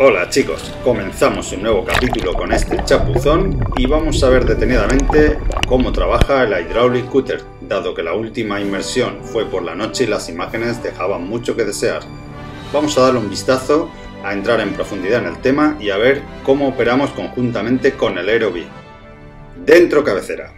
Hola chicos, comenzamos un nuevo capítulo con este chapuzón y vamos a ver detenidamente cómo trabaja el Hydraulic Cutter, dado que la última inmersión fue por la noche y las imágenes dejaban mucho que desear. Vamos a darle un vistazo, a entrar en profundidad en el tema y a ver cómo operamos conjuntamente con el Aerobee. Dentro cabecera.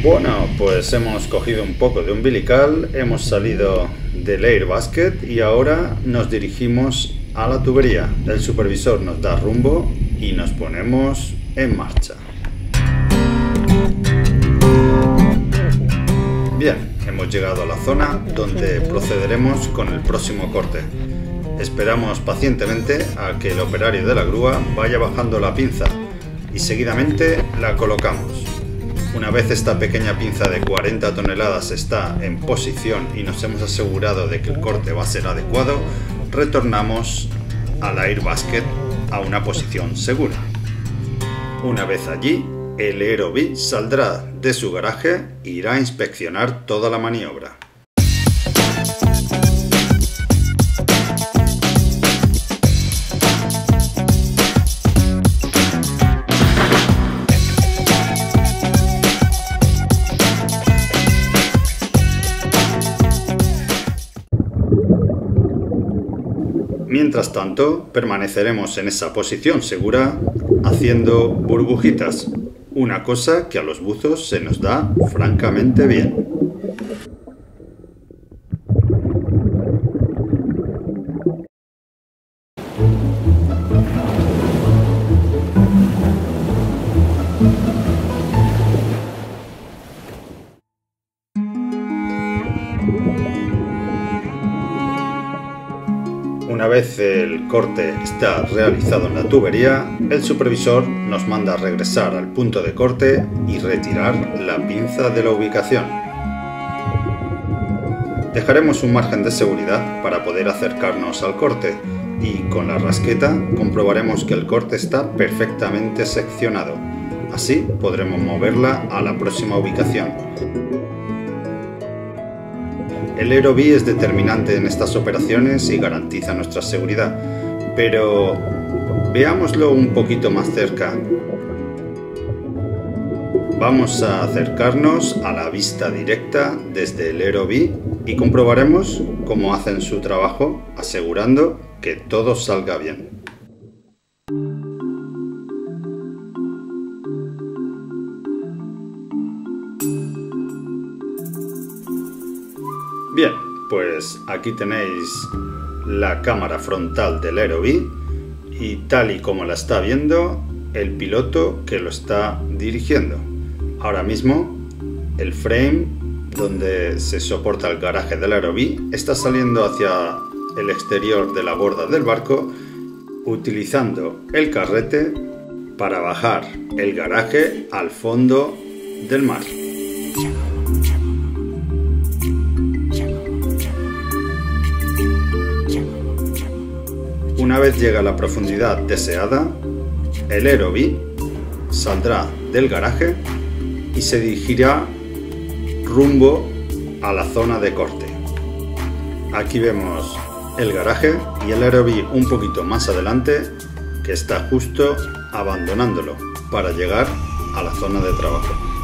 Bueno, pues hemos cogido un poco de umbilical, hemos salido del air basket y ahora nos dirigimos a la tubería. El supervisor nos da rumbo y nos ponemos en marcha. Bien, hemos llegado a la zona donde procederemos con el próximo corte. Esperamos pacientemente a que el operario de la grúa vaya bajando la pinza y seguidamente la colocamos. Una vez esta pequeña pinza de 40 toneladas está en posición y nos hemos asegurado de que el corte va a ser adecuado, retornamos al air basket a una posición segura. Una vez allí, el Aerobee saldrá de su garaje e irá a inspeccionar toda la maniobra. Mientras tanto, permaneceremos en esa posición segura haciendo burbujitas, una cosa que a los buzos se nos da francamente bien. Una vez el corte está realizado en la tubería, el supervisor nos manda regresar al punto de corte y retirar la pinza de la ubicación. Dejaremos un margen de seguridad para poder acercarnos al corte y con la rasqueta comprobaremos que el corte está perfectamente seccionado. Así podremos moverla a la próxima ubicación. El Aerobee es determinante en estas operaciones y garantiza nuestra seguridad, pero veámoslo un poquito más cerca. Vamos a acercarnos a la vista directa desde el Aerobee y comprobaremos cómo hacen su trabajo asegurando que todo salga bien. Bien, pues aquí tenéis la cámara frontal del Aerobee y tal y como la está viendo el piloto que lo está dirigiendo. Ahora mismo el frame donde se soporta el garaje del Aerobee está saliendo hacia el exterior de la borda del barco utilizando el carrete para bajar el garaje al fondo del mar. Una vez llega a la profundidad deseada, el Aerobee saldrá del garaje y se dirigirá rumbo a la zona de corte. Aquí vemos el garaje y el Aerobee un poquito más adelante que está justo abandonándolo para llegar a la zona de trabajo.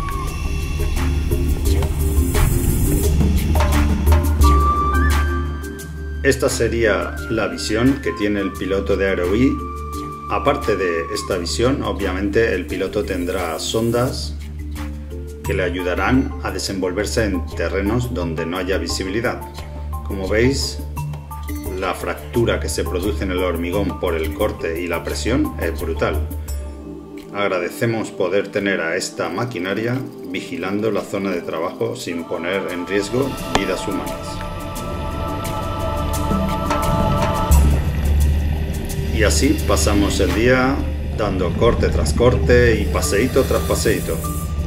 Esta sería la visión que tiene el piloto de Aerobee Aparte de esta visión, obviamente el piloto tendrá sondas que le ayudarán a desenvolverse en terrenos donde no haya visibilidad. Como veis, la fractura que se produce en el hormigón por el corte y la presión es brutal. Agradecemos poder tener a esta maquinaria vigilando la zona de trabajo sin poner en riesgo vidas humanas. Y así pasamos el día dando corte tras corte y paseíto tras paseíto.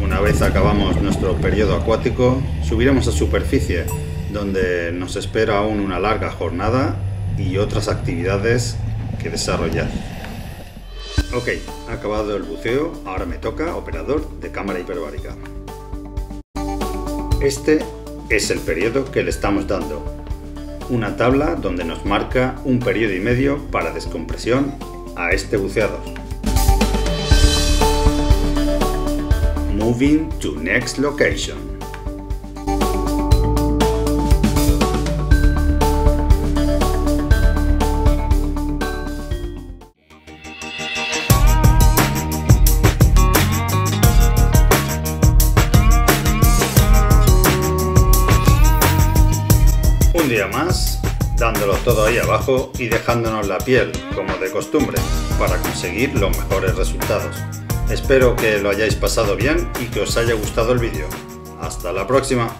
Una vez acabamos nuestro periodo acuático, subiremos a superficie, donde nos espera aún una larga jornada y otras actividades que desarrollar. Ok, acabado el buceo, ahora me toca operador de cámara hiperbárica. Este es el periodo que le estamos dando. Una tabla donde nos marca un periodo y medio para descompresión a este buceador. Moving to next location. Más, dándolo todo ahí abajo y dejándonos la piel, como de costumbre, para conseguir los mejores resultados. Espero que lo hayáis pasado bien y que os haya gustado el vídeo. Hasta la próxima.